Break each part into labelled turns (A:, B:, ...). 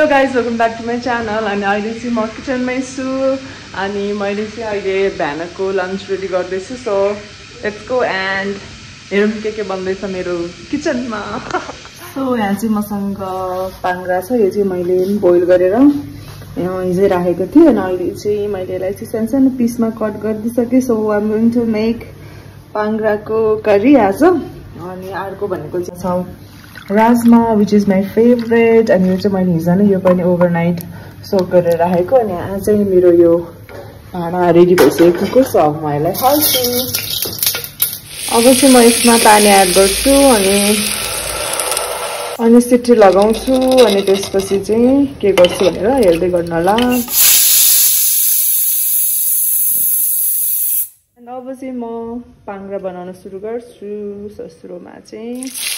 A: Hello guys welcome back to my channel अनि अहिले चाहिँ म किचनमै छु अनि मैले चाहिँ अहिले बिहानको लन्च रेडी गर्दैछु सो लेट्स एन्ड हेरौँ के के बन्दैछ मेरो किचनमा सो यहाँ चाहिँ मसँग पाङ्रा छ यो चाहिँ मैले बोइल गरेर हिजै राखेको थिएँ। अनि अहिले चाहिँ मैले यसलाई चाहिँ सानो सानो पिसमा cut गरिदिइसकेँ। So I'm going to make पाङ्राको curry आज। अनि अर्को भनेको चाहिँ छ rajma which is my favourite अनि यो चाहिँ मैले हिजो नै यो पनि ओभरनाइट सोक गरेर राखेको अनि चाहिँ मेरो यो भाँडा रेडी भइसकेको छ अब म यसलाई हाल्छु अब चाहिँ म यसमा पानी एड गर्छु अनि अनि सिटी लगाउँछु अनि त्यसपछि चाहिँ के गर्छु भनेर हेर्दै गर्नु होला अब चाहिँ म पाङ्रा बनाउन सुरु गर्छु ससुरोमा चाहिँ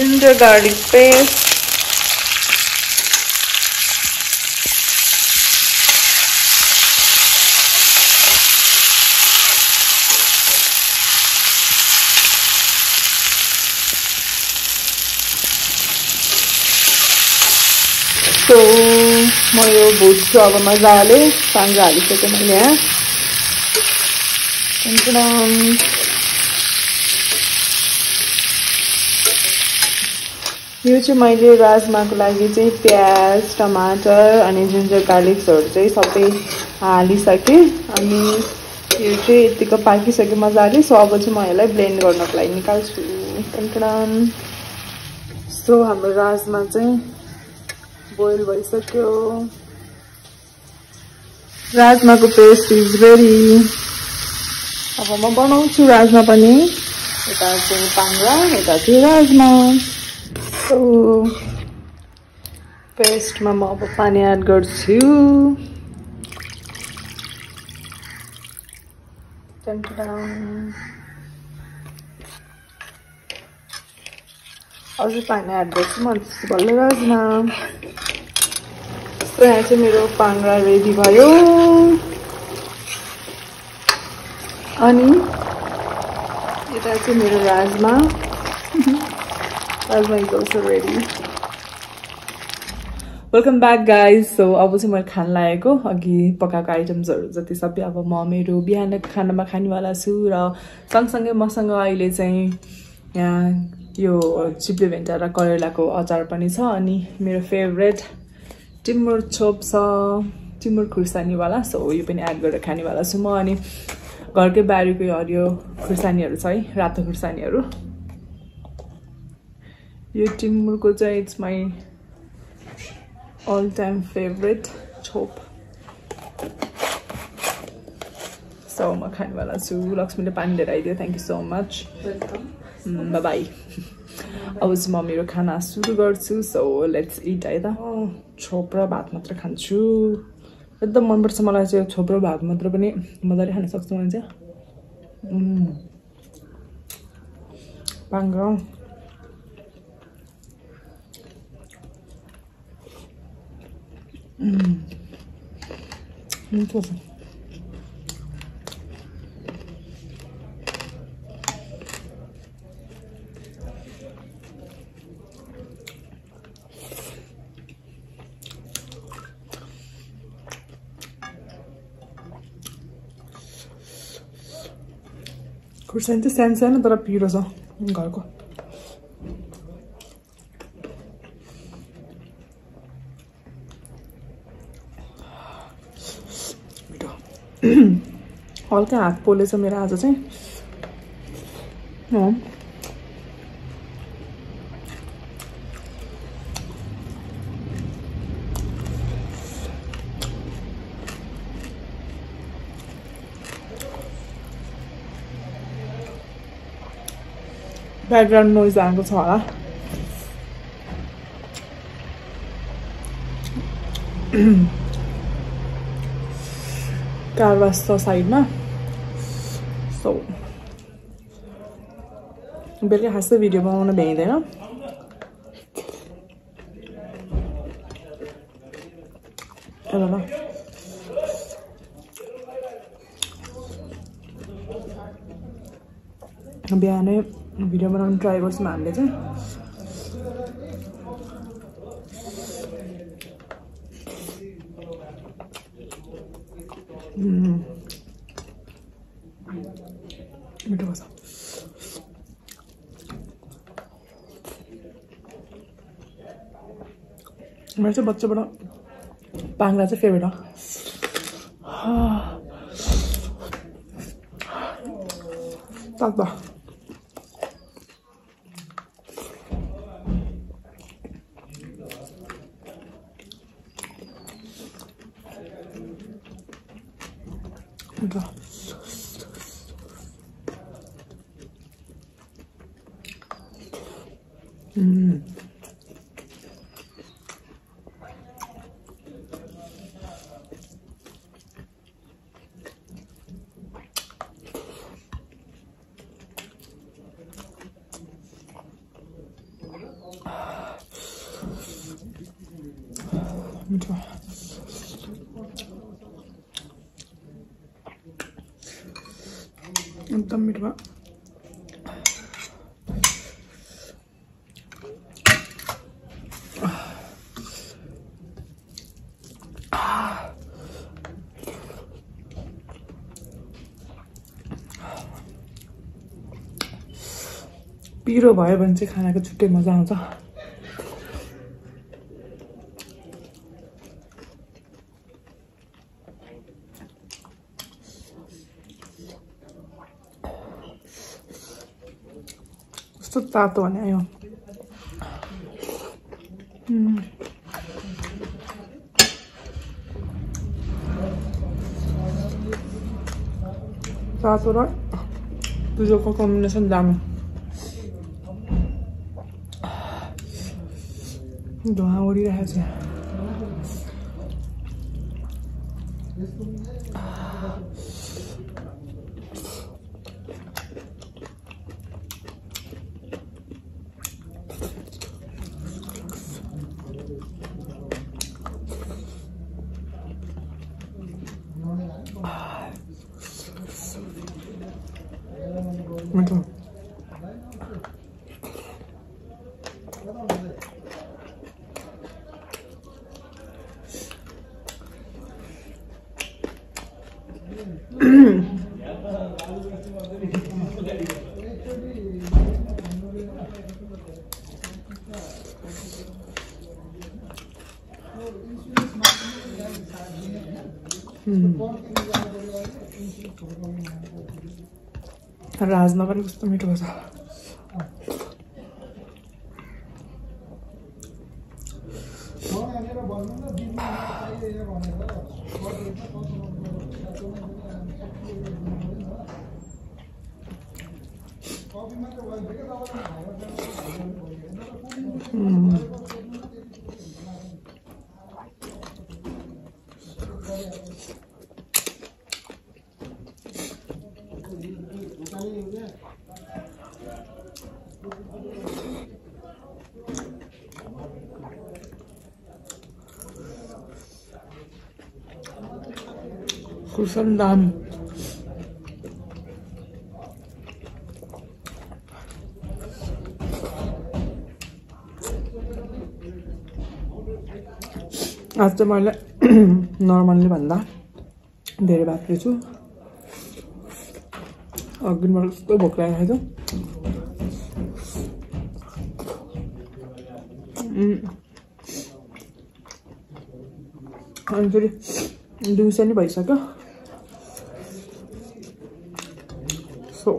A: Ginger garlic paste. So म यो भुट्छु अब मजाले साङ्गा हालिसकेँ मैले यो चाहिँ मैले राजमाको लागि चाहिँ प्याज टमाटर अनि जुन चाहिँ गार्लिक्सहरू चाहिँ सबै हालिसकेँ अनि यो चाहिँ यतिको पाकिसक्यो मजाले सो अब चाहिँ म यसलाई ब्लेन्ड गर्नको लागि निकाल्छु। सो हाम्रो राजमा चाहिँ बोइल भइसक्यो। राजमाको पेस्ट इज रेडी। अब म बनाउँछु राजमा पनि। यता चाहिँ पाङ्रा यता चाहिँ राजमा। पेस्टमा म अब पानी एड गर्छु अझै पानी एड गर्छु म बल्ल सो यहाँ चाहिँ मेरो पाङ्रा रेडी भयो। अनि यता चाहिँ मेरो rajma. Rajma is also ready welcome back guys so अब चाहिँ मैले खान लागेको। अघि पकाएको आइटम्सहरू जति सबै अब म मेरो बिहानको खानामा खानेवाला छु र सँगसँगै मसँग अहिले चाहिँ यहाँ यो चिप्ले भेन्टा र करेलाको अचार पनि छ अनि मेरो फेभरेट टिमुर छोप छ। टिमुर खुर्सानीवाला। सो यो पनि एड गरेर खानेवाला छु म अनि घरकै बारीको हरियो खुर्सानीहरू छ है रातो खुर्सानीहरू। यो टिमुरको चाहिँ it's my all time favourite छोप so म खानेवाला छु। लक्ष्मीले पानी लिएर आइदियो thank you so much bye अब चाहिँ म मेरो खाना सुरु गर्छु। सो लेट्स इट है त। छोप र भात मात्र खान्छु। एकदम मनपर्छ मलाई चाहिँ छोप र भात मात्र पनि। मजाले खान सक्छु मैले चाहिँ। पाङ्ग्र मिठो छ खुर्सानी चाहिँ सानो सानो तर पिरो छ घरको हल्का हात पोलेछ मेरो आज चाहिँ। ब्याकग्राउन्ड नोइज आएको छ होला। कारवास छ साइडमा। सो बेलुका खास भिडियो बनाउन भ्याइँदैन
B: बिहानै भिडियो बनाउनु ट्राई गर्छौँ हामीले चाहिँ Mm. मेरो चाहिँ बच्चाबाट पाङ्रा चाहिँ फेभरेट हो। ताक्दा 너무 좋아. 일단 밀어봐. 밀어봐요, 번째 가나가 죽게 맞아, 맞아. मिठो एकदम मिठो भयो पिरो भयो भने चाहिँ खानाको छुट्टै मजा आउँछ कस्तो तातो भने आयो तातो र दुधको कम्बिनेसन दामी धुवा उडिरहेको छ मिठो राजमा पनि कस्तो मिठो छ। खुर्सन दाम आज चाहिँ मैले नर्मल्ली भन्दा धेरै भात खाएछु अघि मलाई कस्तो भोक लागेको थियो अनि फेरि दिउँसो नि भइसक्यो सो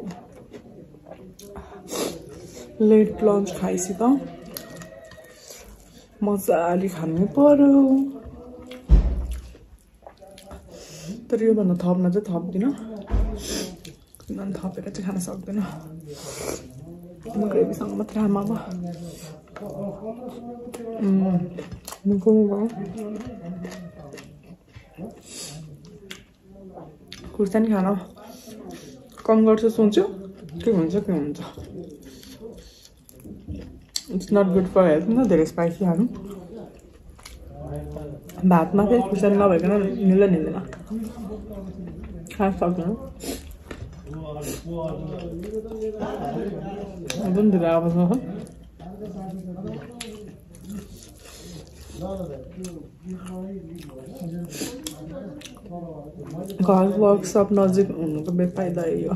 B: लेट लन्च खाएपछि त मजाले खानु पर्यो तर योभन्दा थप्न चाहिँ थप्दिनँ किनभने थपेर चाहिँ खान सक्दैन म ग्रेभीसँग मात्रै आमा अब भयो खुर्सानी खान कम गर्छु सोच्छु के हुन्छ के हुन्छ it's not good for health न धेरै स्पाइसी खानु भातमा फेरि खुर्सानी नभइकन मिल्दैन मिल्दैन खान सक्दैन एकदम धेरै आवाज हो घर वर्कसप नजिक। हुनुको बेफाइदा यो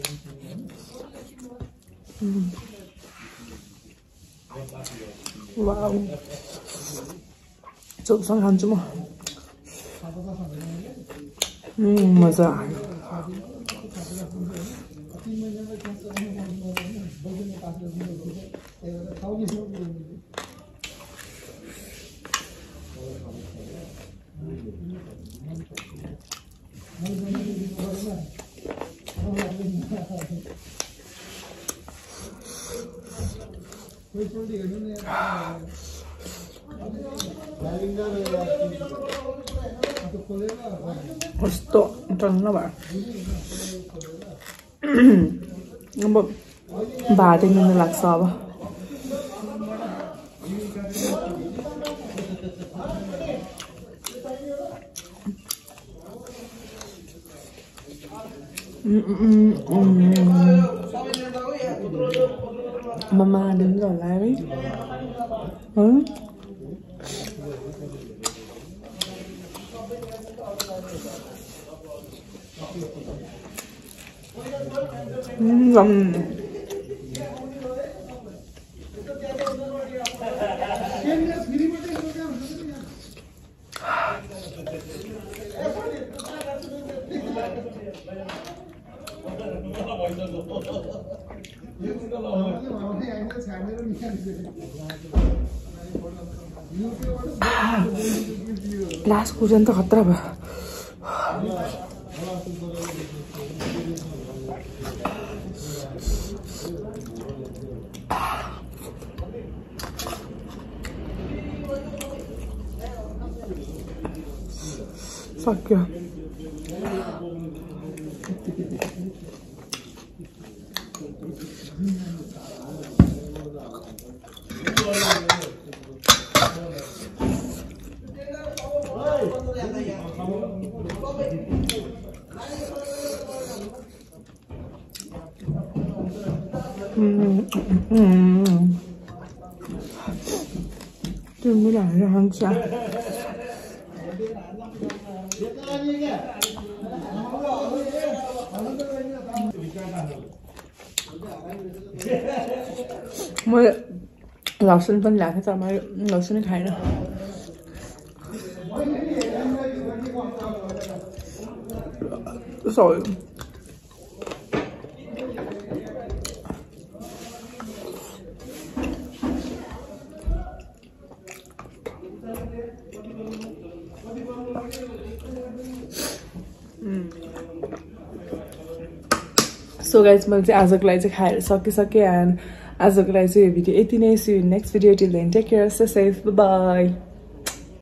B: होला धेरै वाउ चोपसँग खान्छु म उम्, मजा आयो कस्तो टन्न भयो अब भातै मिल्नु लाग्छ अब Mama đứng rồi Larry ừ. ngon. Thank you. Glass cuisine त खतरा भयो सक्यो Tương với lại ra ăn chả. Mới lẩu sinh vinh lại cái mới lẩu sinh thấy đó rồi. So guys मैले चाहिँ आजको लागि चाहिँ खाएर सकिसकेँ एन्ड आजको लागि चाहिँ यो भिडियो यति नै। See next video till then take care safe bye